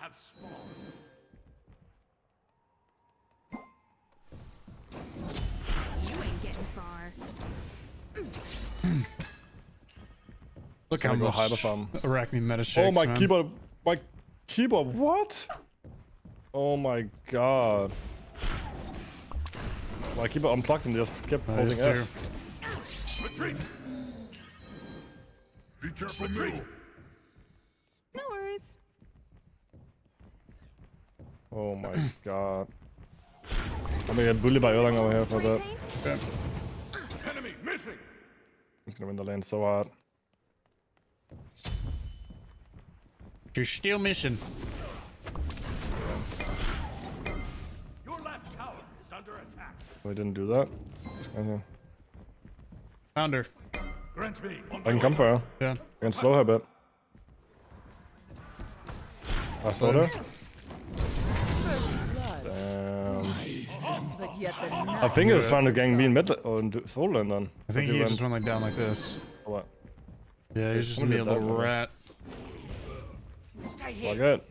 have spawned. You ain't getting far. Look Gonna how go much hyper farm. Arachne meta shakes, Oh my man. keyboard, my keyboard, what? Oh my god. My keyboard unplugged and just kept I holding just. F. Retreat! Be careful, Retreat! middle. No worries. Oh my god. I'm gonna get bullied by Erlang over here for that. Okay. Enemy missing! He's gonna win the lane so hard. You're still missing. Your left tower is under attack. We didn't do that. Okay. Found her. Grant me I can come for her. Yeah. I can slow her a bit. I slowed her. I think he was trying to gang me in mid or in soul lane then. I think Because he just went- went like down like this. What? Yeah, he's just gonna be a little one. rat. Stay Fuck it.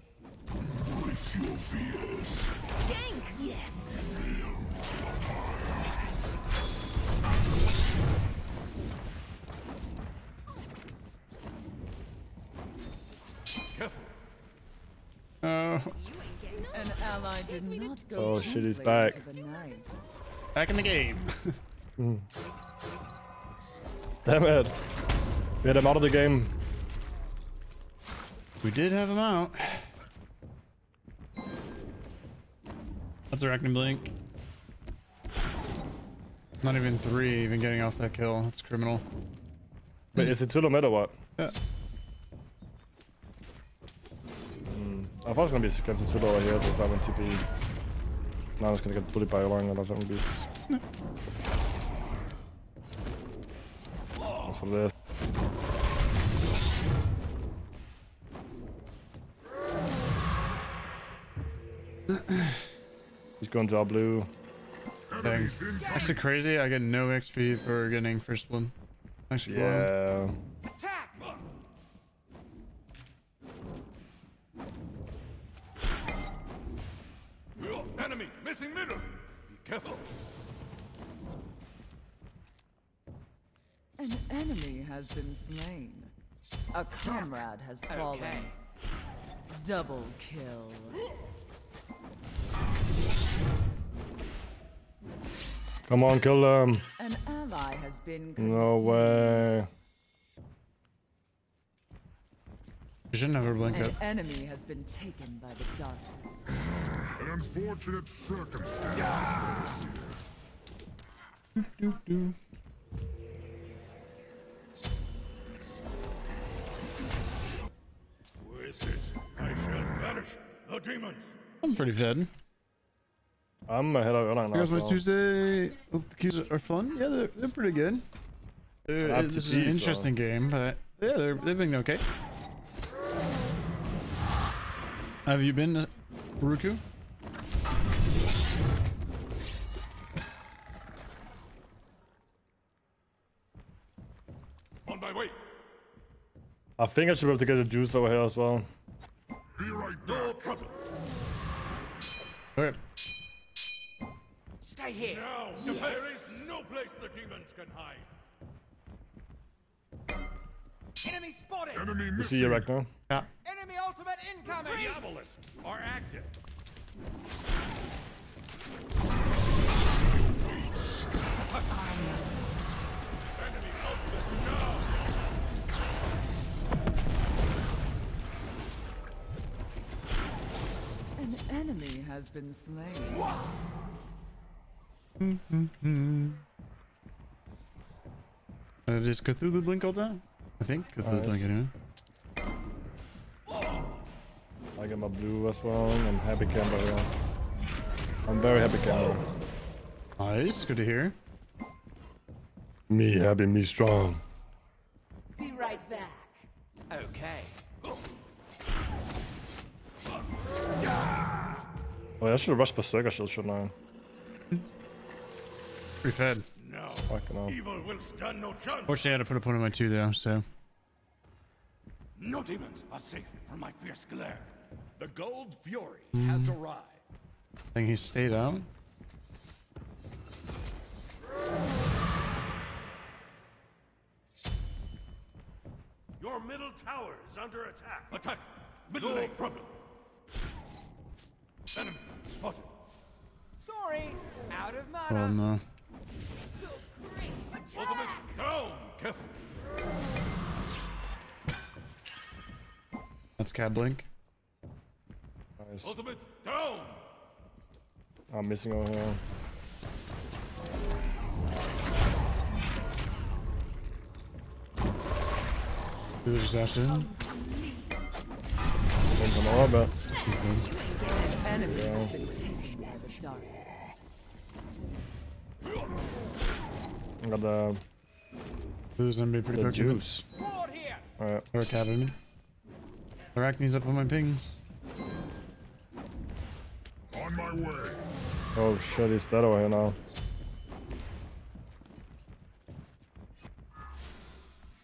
Gank! Yes. Careful. Oh, You ain't getting an ally did not go Oh, shit, he's back. into the night. back in the game. Damn it. We had him out of the game. We did have him out. That's Arachne Blink. Not even three, even getting off that kill. That's criminal. Wait, is it too low mid or what? Yeah. I thought it was gonna be against too low over here, so I went TP. Now I'm just gonna get bullied by Erlang and that's something beats. That's what it is. He's going to our blue. Dang. Actually crazy, I get no XP for getting first one. Actually. Yeah. Enemy missing middle. Be careful. An enemy has been slain. A comrade has fallen. Double kill. Come on, kill them. An ally has been No way. You should never blink An up. enemy has been taken by the darkness. An unfortunate circumstance. With this, I shall banish the demons. I'm pretty fed. I'm ahead of Erlang You now. guys, my so- Tuesday the keys are fun. Yeah, they're, they're pretty good. They're, Not uh, this is an be, so- interesting game, but yeah, they're, they've been okay. Have you been, uh, Ruku? On my way. I think I should be able to get a juice over here as well. Be right No back. problem. Okay. Stay here. Now, there is no place the demons can hide. Enemy spotted! Enemy missing. see you right now? Yeah. Enemy ultimate incoming! Diabolisks are active. Enemy ultimate now. An enemy has been slain. Uh, does Cthulhu blink all that? I think Cthulhu Nice. blink anyway. I get my blue as well. I'm happy camper here. I'm very happy camper. Nice, good to hear. Me happy, me strong. Be right back. Okay. Oh, I should have rushed Berserker Shield, shouldn't I? Pretty fed. Now, Fucking hell. evil will stand no chance. Fortunately, I had to put a point on my two though, so. No demons are safe from my fierce glare. The Gold Fury has arrived. I think he stayed out. Your middle tower is under attack. Attack. Middle no problem. Enemy spotted. Sorry. Out of mana. Oh no. Ultimate down. Careful. That's Cab Blink. Nice. Ultimate down. I'm missing over here. Who's that in? Went some more, but Enemy I got the, Who's gonna be pretty the quick? juice. Sword here. Alright. Or Academy. Arachne's up on my pings. On my way. Oh shit, he's dead over here now.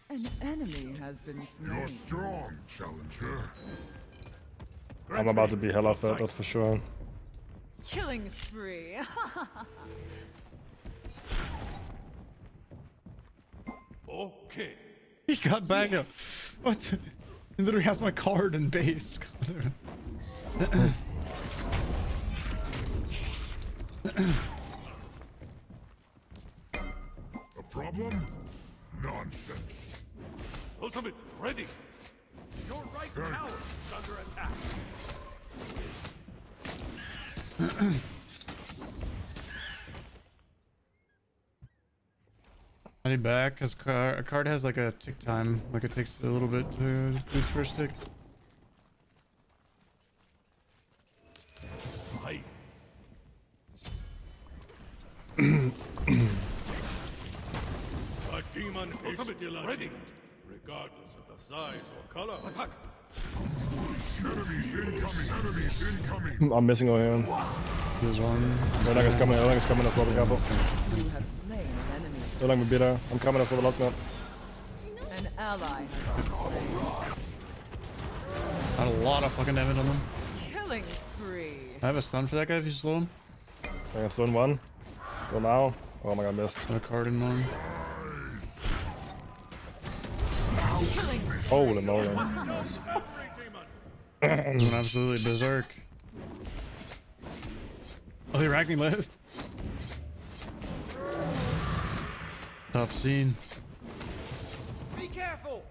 An enemy has been You're slain. strong, challenger. I'm about to be hella fed, that's for sure. Killing spree. Okay. He got back up. What? the- He literally has my card and base. A problem? Nonsense. Ultimate ready. Your right tower is under attack. I need back because car a card has like a tick time. Like it takes a little bit to boost first tick. Fight. A demon is still a ready. Regardless of the size or color. Attack. Enemies incoming. Enemies incoming. I'm missing over here. There's one. Erlang is coming, Erlang is coming as well, be careful. You have slain an enemy. Erlang will be there. I'm coming up for the last map. An ally has been slain. I had a lot of fucking damage on them. Killing spree. I have a stun for that guy if you slow him. I got stun one. Go now. Oh my god, missed. Got a card in one. Holy moly. Every demon. Absolutely berserk. Oh, the Arachne left. Tough scene. Be careful.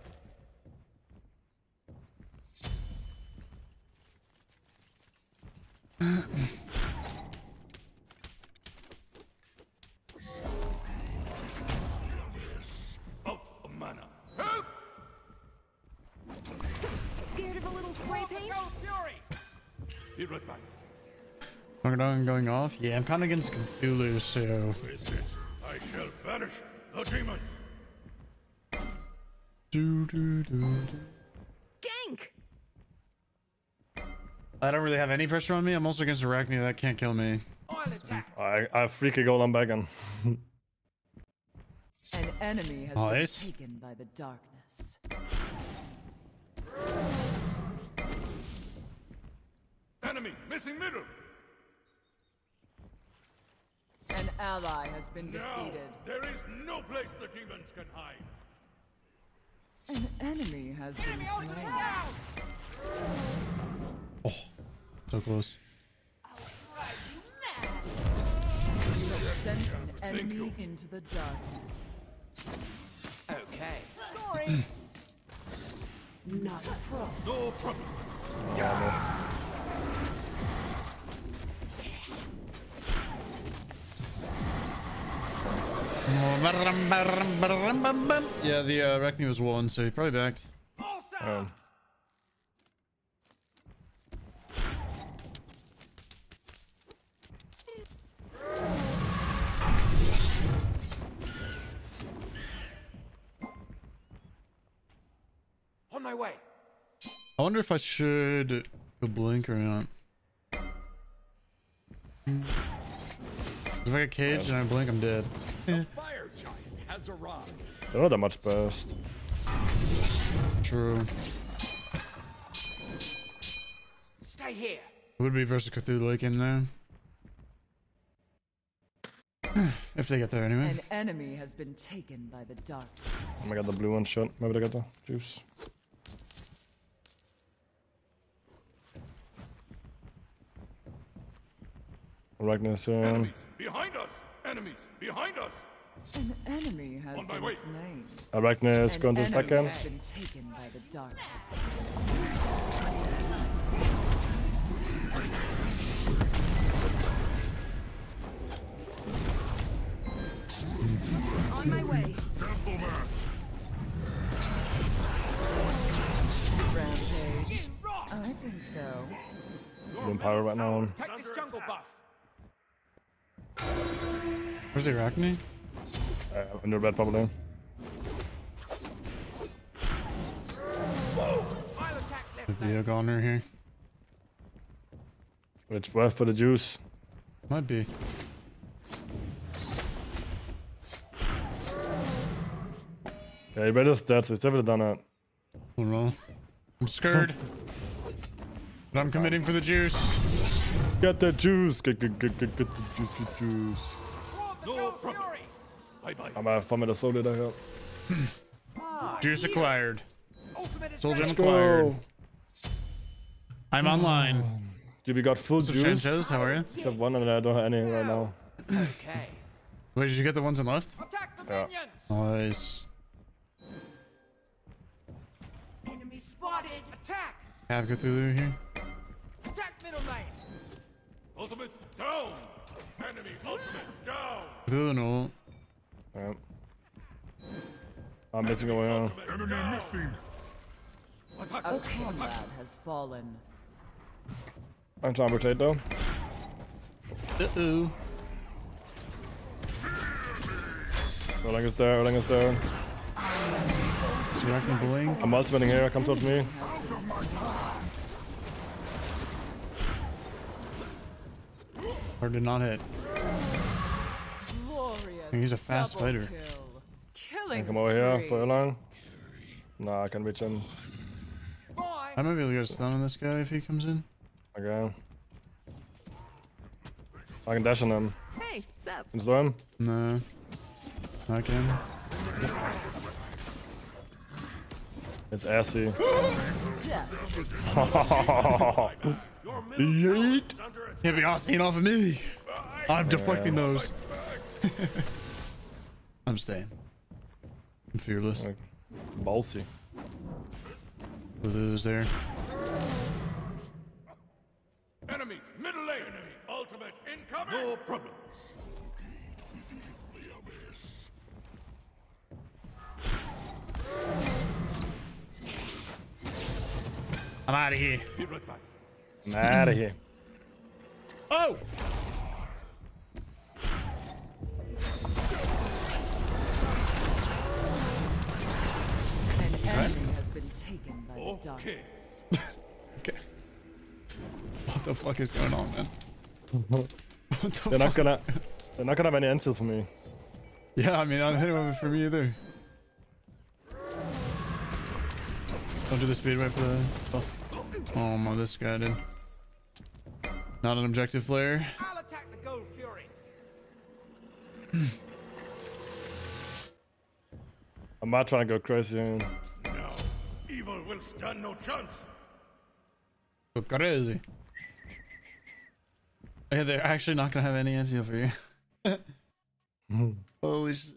Out mana. Help! Scared of a little spray paint? Gold Fury. Be right back. Crocodile going off. Yeah, I'm kind of against Cthulhu, so I shall banish the demon. do do do do. Gank! I don't really have any pressure on me. I'm also against Arachne. That can't kill me. I'll. I, I have freaky gold on back and An enemy has Nice. been taken by the darkness. Enemy missing middle. An ally has been Now, defeated. there is no place the demons can hide. An enemy has been Enemy ultimate slain. Oh, So close. Sent an enemy into the darkness. Okay. Sorry. No problem. yeah, Yeah, the uh, Arachne was one, so he probably backed. All. Um, On my way. I wonder if I should go blink or not. If I get caged and I blink, I'm dead. Fire giant has arrived. They're not that much burst. True. I hear? Would be versus Cthulhu like in there. if they get there anyway. An enemy has been taken by the darkness. Oh my god, the blue one shot. Maybe they got the juice. Ragnar um, Enemies behind us! Enemies behind us! An enemy has On my been way. slain. Ragnar is An going to enemy attack has been taken by the darkness. On my way. Rampage. I think so. Blue power right now. Take this jungle buff. Where's the Arachne? Uh, under red probably. I'll attack left Could be a goner here. It's worth for the juice. Might be. Yeah, Red is dead, so he's definitely done it. Oh no. I'm scared. but I'm committing for the juice. Get the juice! Get, get, get, get, get the juicy juice. No problem. Bye bye. I'm gonna farm it a solid here. Juice acquired. Ultimate is Soul ready. gem acquired. I'm online. Dude, we got full What's up, juice. Sanchez? How are you? Except one and I don't have any right now. Okay. Wait, did you get the ones on left? Attack the Yeah. Nice. Enemy spotted. Attack. Have Cthulhu here. Attack middle lane. Ultimate down! Enemy ultimate down! Cthulhu no. Yeah. I'm missing away now. Enemy missing. A comrade has fallen. I'm trying to rotate though. Uh-oh. Erlang is there, Erlang is there. Is the Arachne blink? I'm ultimating here, come towards me. Or did not hit? Glorious. He's a fast double fighter. Kill. Killing Come over here spree. for Erlang. Nah, I can reach him. Bye. I might be able to get a stun on this guy if he comes in. Okay. I can dash on him. Hey, sup? Can you slow him? No. I can. It's assy. Death. Your Yeet. is under attack. Can't be Austin off of me. I'm deflecting those. I'm staying. I'm fearless. Like, Ballsy. Cthulhu's there. Enemy middle lane! Enemy ultimate incoming! No problem. I'm out of here. Be right back. I'm out of here. Oh! Enemy has been taken by the Okay. darkness. Okay. What the fuck is going on, man? What the They're not fuck? gonna. They're not gonna have any answer for me. Yeah, I mean, I don't hit him for me either. Don't do the speed right for the. Oh, oh my, this guy did. Not an objective flare. I'll attack the gold fury. I'm not trying to go crazy. Now, evil will stand no chance. Go crazy. Yeah, they're actually not gonna have any answer for you. Holy shit.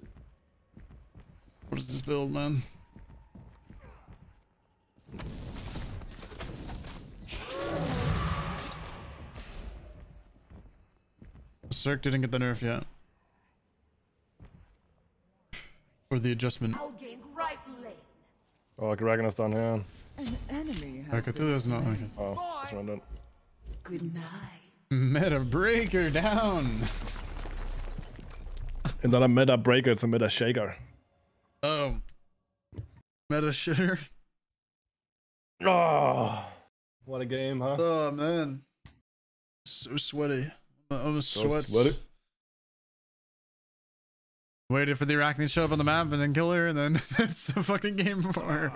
What is this build, man? Cirque didn't get the nerf yet. Or the adjustment. I'll gain right lane. Oh, Ragna's down here. An enemy has been Cthulhu's not. Okay. slain. Oh, that's random. Good night. Meta breaker down. And then a um, meta breaker, it's a meta shaker. Oh. Meta shitter. Oh, ah. what a game, huh? Oh man. So sweaty. I'm almost So sweats. sweaty. Waited for the Arachne to show up on the map and then kill her, and then it's the fucking game for her.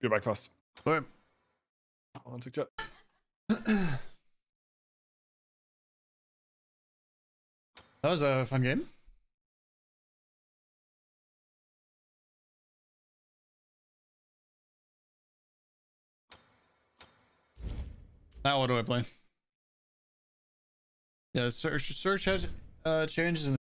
Be back fast. But One tick chat. that was a fun game. Now what do I play? Yeah, search search has uh changes in